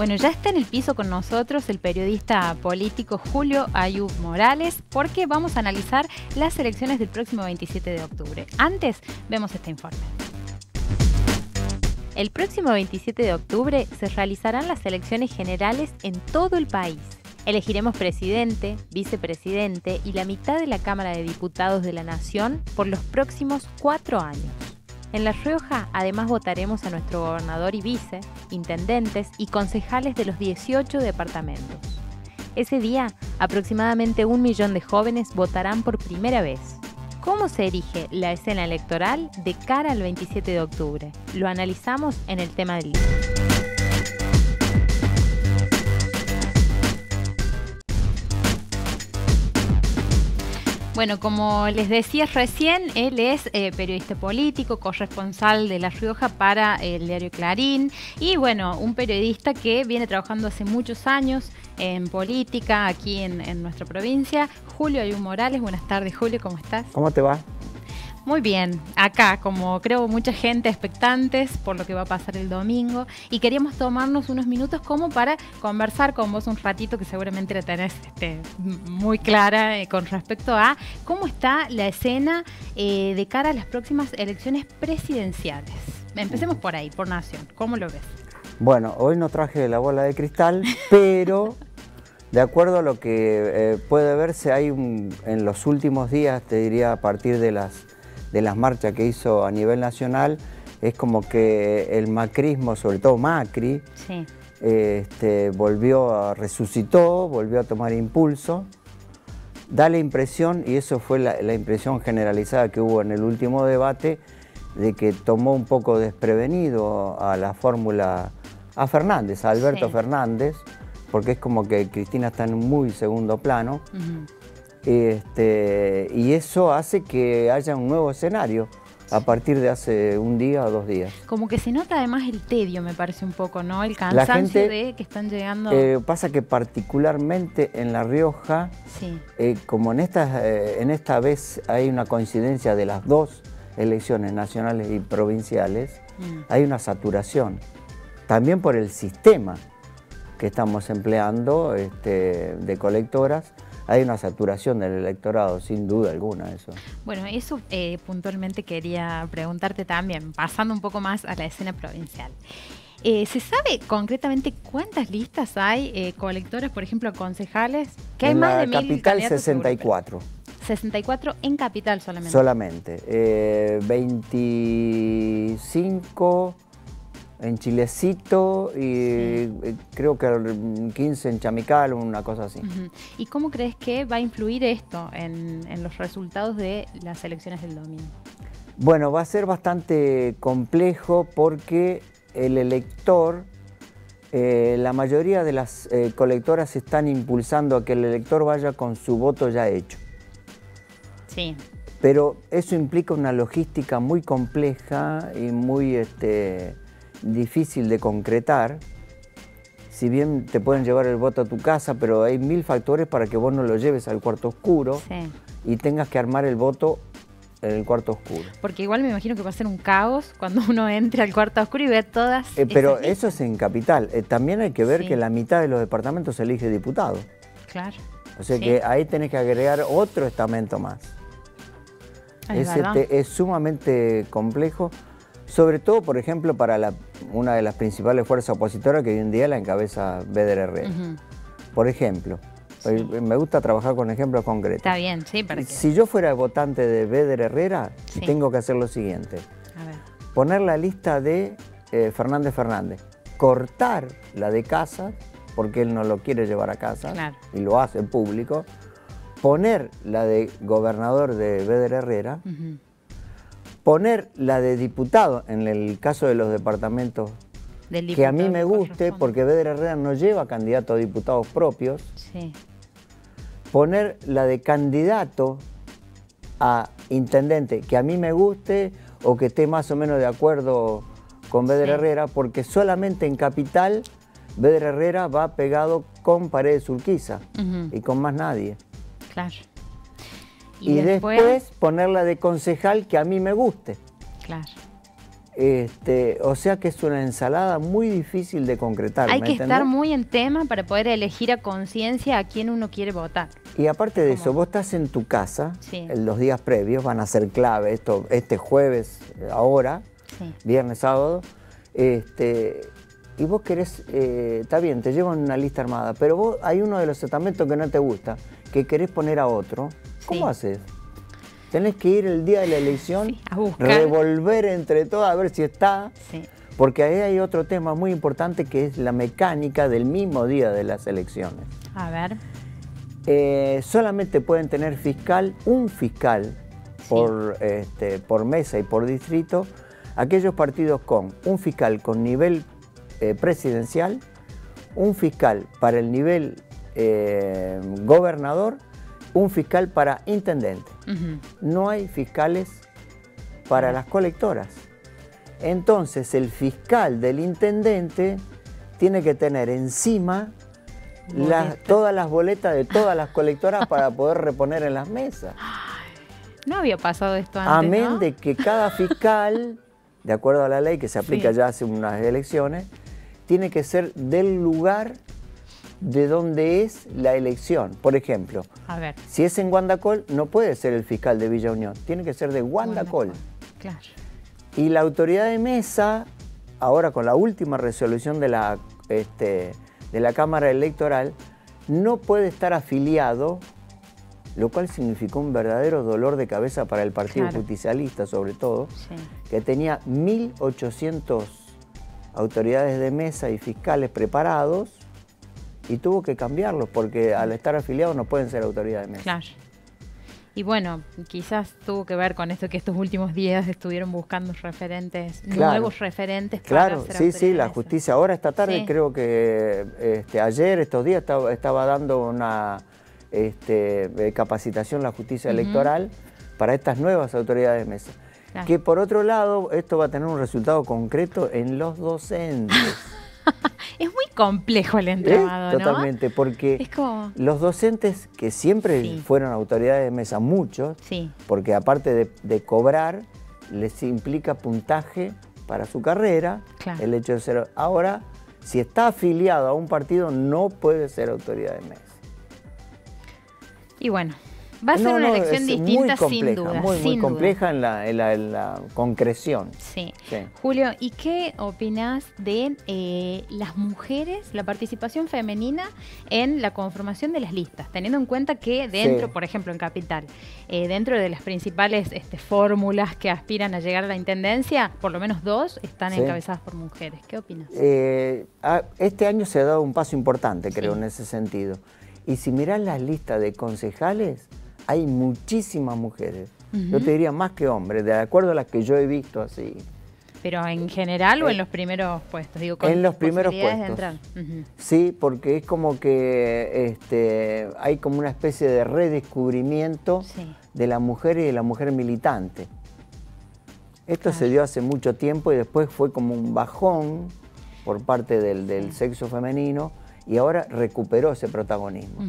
Bueno, ya está en el piso con nosotros el periodista político Julio Ayub Morales, porque vamos a analizar las elecciones del próximo 27 de octubre. Antes, vemos este informe. El próximo 27 de octubre se realizarán las elecciones generales en todo el país. Elegiremos presidente, vicepresidente y la mitad de la Cámara de Diputados de la Nación por los próximos cuatro años. En La Rioja además votaremos a nuestro gobernador y vice, intendentes y concejales de los 18 departamentos. Ese día, aproximadamente un millón de jóvenes votarán por primera vez. ¿Cómo se erige la escena electoral de cara al 27 de octubre? Lo analizamos en el tema del día. Bueno, como les decía recién, él es eh, periodista político, corresponsal de La Rioja para el diario Clarín y bueno, un periodista que viene trabajando hace muchos años en política aquí en, en nuestra provincia. Julio Ayun Morales, buenas tardes Julio, ¿cómo estás? ¿Cómo te va? Muy bien, acá como creo mucha gente expectantes por lo que va a pasar el domingo y queríamos tomarnos unos minutos como para conversar con vos un ratito que seguramente la tenés este, muy clara eh, con respecto a cómo está la escena eh, de cara a las próximas elecciones presidenciales. Empecemos por ahí, por Nación. ¿Cómo lo ves? Bueno, hoy no traje la bola de cristal, pero de acuerdo a lo que eh, puede verse, hay en los últimos días, te diría a partir de las de las marchas que hizo a nivel nacional, es como que el macrismo, sobre todo Macri, este, volvió a, resucitó, volvió a tomar impulso. Da la impresión, y eso fue la, impresión generalizada que hubo en el último debate, de que tomó un poco desprevenido a la fórmula, a Fernández, a Alberto Fernández, porque es como que Cristina está en muy segundo plano. Este, y eso hace que haya un nuevo escenario a partir de hace un día o dos días. Como que se nota además el tedio, me parece un poco, ¿no? El cansancio de que están llegando... Eh, pasa que particularmente en La Rioja, eh, como en esta, eh, en esta vez hay una coincidencia de las dos elecciones nacionales y provinciales, mm. hay una saturación. También por el sistema que estamos empleando este, de colectoras, hay una saturación del electorado, sin duda alguna eso. Bueno, eso eh, puntualmente quería preguntarte también, pasando un poco más a la escena provincial. Eh, ¿Se sabe concretamente cuántas listas hay eh, colectoras, por ejemplo, concejales? Que hay más de mil capital 64. 64 en capital solamente. Solamente. Eh, 25 en Chilecito y eh, creo que 15 en Chamical, una cosa así. ¿Y cómo crees que va a influir esto en, los resultados de las elecciones del domingo? Bueno, va a ser bastante complejo porque el elector, eh, la mayoría de las eh, colectoras están impulsando a que el elector vaya con su voto ya hecho. Sí. Pero eso implica una logística muy compleja y muy... Este, difícil de concretar, si bien te pueden llevar el voto a tu casa, pero hay mil factores para que vos no lo lleves al cuarto oscuro y tengas que armar el voto en el cuarto oscuro. Porque igual me imagino que va a ser un caos cuando uno entre al cuarto oscuro y ve todas. Eh, pero eso es en capital. Eh, también hay que ver que la mitad de los departamentos elige diputado. Claro. O sea que ahí tenés que agregar otro estamento más. Es, es sumamente complejo sobre todo, por ejemplo, para una de las principales fuerzas opositoras que hoy en día la encabeza Beder Herrera. Por ejemplo, me gusta trabajar con ejemplos concretos. Está bien, sí, para Si yo fuera votante de Beder Herrera, tengo que hacer lo siguiente. Poner la lista de eh, Fernández Fernández, cortar la de casa, porque él no lo quiere llevar a casa y lo hace en público, poner la de gobernador de Beder Herrera, poner la de diputado en el caso de los departamentos que a mí me guste, porque Beder Herrera no lleva candidato a diputados propios. Poner la de candidato a intendente que a mí me guste o que esté más o menos de acuerdo con Beder Herrera, porque solamente en Capital Beder Herrera va pegado con Paredes Urquiza y con más nadie. Claro. Y, después... ponerla de concejal que a mí me guste. Claro. Este, o sea que es una ensalada muy difícil de concretar. Hay que estar muy en tema para poder elegir a conciencia a quién uno quiere votar. Y aparte de eso, vos estás en tu casa, en los días previos van a ser clave, esto, este jueves, ahora, viernes, sábado, este, y vos querés, eh, está bien, te llevan una lista armada, pero vos hay uno de los estamentos que no te gusta, que querés poner a otro, ¿cómo haces? Tenés que ir el día de la elección, revolver entre todas a ver si está, porque ahí hay otro tema muy importante que es la mecánica del mismo día de las elecciones. A ver. Eh, solamente pueden tener fiscal, un fiscal por, este, por mesa y por distrito, aquellos partidos con un fiscal con nivel eh, presidencial, un fiscal para el nivel eh, gobernador, un fiscal para intendente. No hay fiscales para las colectoras. Entonces el fiscal del intendente tiene que tener encima todas las boletas de todas las colectoras para poder reponer en las mesas. No había pasado esto antes. Amén de que cada fiscal, de acuerdo a la ley que se aplica ya hace unas elecciones, tiene que ser del lugar de donde es la elección. Por ejemplo, si es en Guandacol, no puede ser el fiscal de Villa Unión, tiene que ser de Guandacol. Claro. Y la autoridad de mesa, ahora con la última resolución de la, este, de la Cámara Electoral, no puede estar afiliado, lo cual significó un verdadero dolor de cabeza para el Partido Justicialista, sobre todo, que tenía 1.800 autoridades de mesa y fiscales preparados y tuvo que cambiarlos porque al estar afiliados no pueden ser autoridades de mesa. Claro. Y bueno, quizás tuvo que ver con esto que estos últimos días estuvieron buscando referentes, nuevos referentes. Claro, sí, sí, la justicia. Ahora esta tarde creo que este, ayer, estos días, estaba, dando una este, eh, capacitación la justicia electoral para estas nuevas autoridades de mesa. Que por otro lado, esto va a tener un resultado concreto en los docentes. es muy complejo el entramado, Totalmente, porque los docentes que siempre fueron autoridades de mesa, muchos, porque aparte de, cobrar, les implica puntaje para su carrera, el hecho de ser... Ahora, si está afiliado a un partido, no puede ser autoridad de mesa. Y bueno, Va a ser una elección distinta sin duda. Muy, muy compleja en la, concreción. Sí. Julio, ¿y qué opinas de eh, las mujeres, la participación femenina en la conformación de las listas? Teniendo en cuenta que dentro, por ejemplo, en Capital, eh, dentro de las principales este, fórmulas que aspiran a llegar a la intendencia, por lo menos dos están encabezadas por mujeres. ¿Qué opinas? Eh, este año se ha dado un paso importante, creo, en ese sentido. Y si miras las listas de concejales, hay muchísimas mujeres. Yo te diría más que hombres, de acuerdo a las que yo he visto así. ¿Pero en general o en eh, los primeros puestos? Digo, en los primeros puestos. Sí, porque es como que este, hay como una especie de redescubrimiento de la mujer y de la mujer militante. Esto se dio hace mucho tiempo y después fue como un bajón por parte del, sexo femenino y ahora recuperó ese protagonismo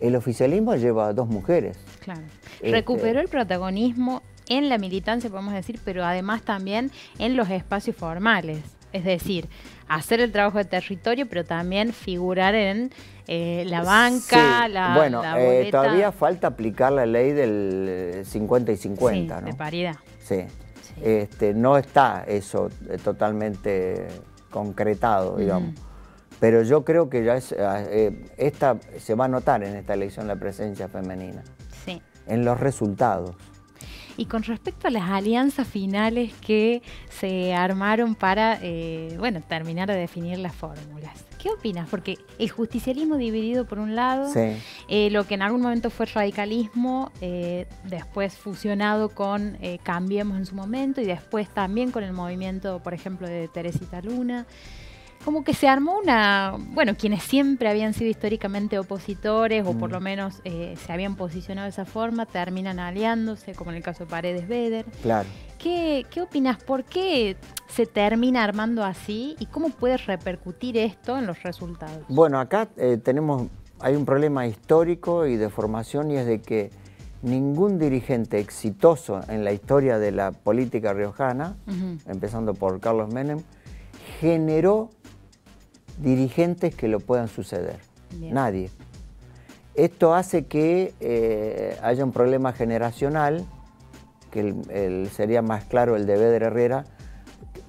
el oficialismo lleva a dos mujeres. Claro. Este, Recuperó el protagonismo en la militancia, podemos decir, pero además también en los espacios formales. Es decir, hacer el trabajo de territorio, pero también figurar en eh, la banca, la Bueno, eh, todavía falta aplicar la ley del 50 y 50, sí, de paridad. Sí. Este, no está eso eh, totalmente concretado, digamos. Pero yo creo que ya es, ah, eh, esta, se va a notar en esta elección la presencia femenina. Sí. En los resultados. Y con respecto a las alianzas finales que se armaron para, eh, bueno, terminar de definir las fórmulas. ¿Qué opinas? Porque el justicialismo dividido por un lado, eh, lo que en algún momento fue radicalismo, después fusionado con Cambiemos en su momento y después también con el movimiento, por ejemplo, de Teresita Luna como que se armó una, bueno, quienes siempre habían sido históricamente opositores o por mm. lo menos eh, se habían posicionado de esa forma, terminan aliándose, como en el caso de Paredes Beder. Claro. ¿Qué, ¿Qué opinas? ¿Por qué se termina armando así y cómo puede repercutir esto en los resultados? Bueno, acá eh, tenemos, hay un problema histórico y de formación y es de que ningún dirigente exitoso en la historia de la política riojana, empezando por Carlos Menem, generó dirigentes que lo puedan suceder. Nadie. Esto hace que eh, haya un problema generacional, que sería más claro el de Beder Herrera,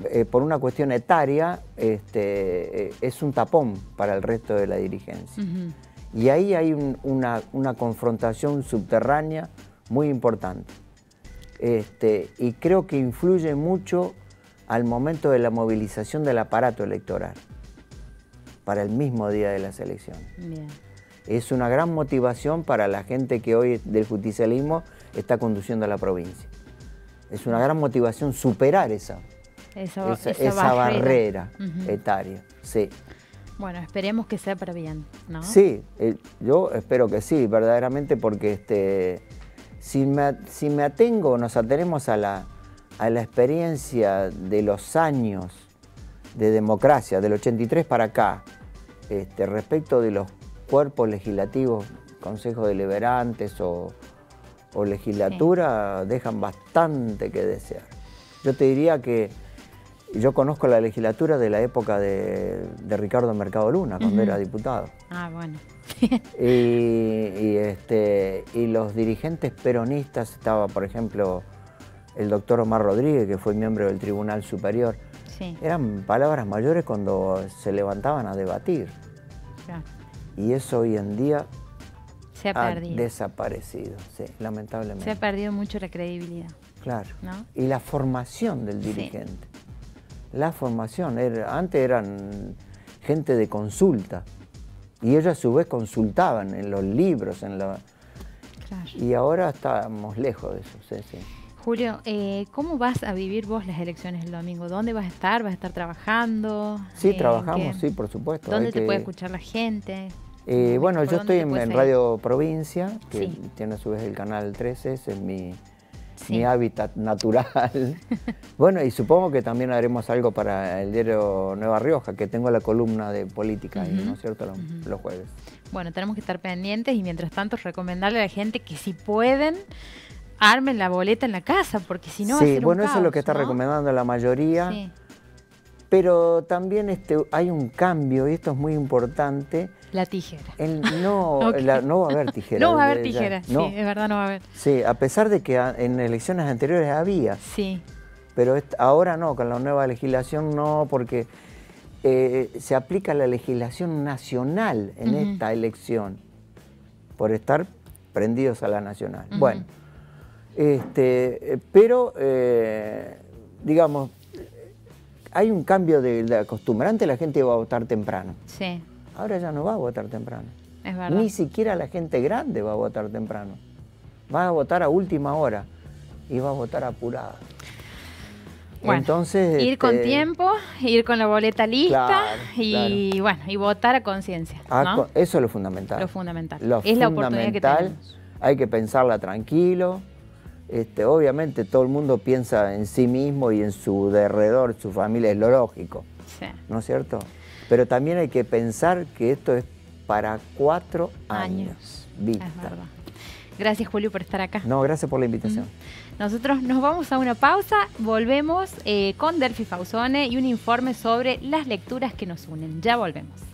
eh, por una cuestión etaria, este, eh, es un tapón para el resto de la dirigencia. Y ahí hay una, confrontación subterránea muy importante. Este, y creo que influye mucho al momento de la movilización del aparato electoral para el mismo día de las elecciones. Es una gran motivación para la gente que hoy del justicialismo está conduciendo a la provincia. Es una gran motivación superar esa, esa, barrera, etaria. Sí. Bueno, esperemos que sea para bien, ¿no? Sí, eh, yo espero que sí, verdaderamente, porque este, si, me, si me atengo, nos atenemos a la, a la experiencia de los años de democracia, del 83 para acá, este, respecto de los cuerpos legislativos, consejos deliberantes o, o legislatura, dejan bastante que desear. Yo te diría que yo conozco la legislatura de la época de, Ricardo Mercado Luna, cuando era diputado. Ah, bueno. y, este, y los dirigentes peronistas, estaba por ejemplo el doctor Omar Rodríguez, que fue miembro del Tribunal Superior, eran palabras mayores cuando se levantaban a debatir. Y eso hoy en día se ha, desaparecido, sí, lamentablemente. Se ha perdido mucho la credibilidad. Claro. Y la formación del dirigente la formación. antes eran gente de consulta y ellos a su vez consultaban en los libros, en la... Y ahora estamos lejos de eso, sí, Julio, eh, ¿cómo vas a vivir vos las elecciones el domingo? ¿Dónde vas a estar? ¿Vas a estar trabajando? Sí, trabajamos, sí, por supuesto. ¿Dónde te puede escuchar la gente? Eh, bueno, yo estoy en, Radio Provincia, que tiene a su vez el canal 13, ese es mi, mi hábitat natural. bueno, y supongo que también haremos algo para el diario Nueva Rioja, que tengo la columna de política ahí, ¿no es cierto? Los, jueves. Bueno, tenemos que estar pendientes y mientras tanto recomendarle a la gente que si pueden armen la boleta en la casa, porque si no... Sí, bueno, eso es lo que está recomendando la mayoría. Sí. Pero también este, hay un cambio, y esto es muy importante. La tijera. no, no va a haber tijera. No va a haber tijera, sí, es verdad, no va a haber. Sí, a pesar de que en elecciones anteriores había. Sí. Pero ahora no, con la nueva legislación no, porque eh, se aplica la legislación nacional en esta elección, por estar prendidos a la nacional. Bueno, este, pero, eh, digamos, hay un cambio de la costumbre. Antes la gente iba a votar temprano. Sí. Ahora ya no va a votar temprano. Es verdad. Ni siquiera la gente grande va a votar temprano. Va a votar a última hora y va a votar apurada. Bueno, Entonces, ir con este, tiempo, ir con la boleta lista y bueno, y votar a conciencia. Ah, eso es lo fundamental. Lo fundamental. es la oportunidad que tenemos. Hay que pensarla tranquilo, este, obviamente todo el mundo piensa en sí mismo y en su derredor, su familia, es lo lógico, ¿no es cierto? Pero también hay que pensar que esto es para cuatro años, vista. Gracias Julio por estar acá. No, gracias por la invitación. Nosotros nos vamos a una pausa, volvemos eh, con Delphi Fausone y un informe sobre las lecturas que nos unen. Ya volvemos.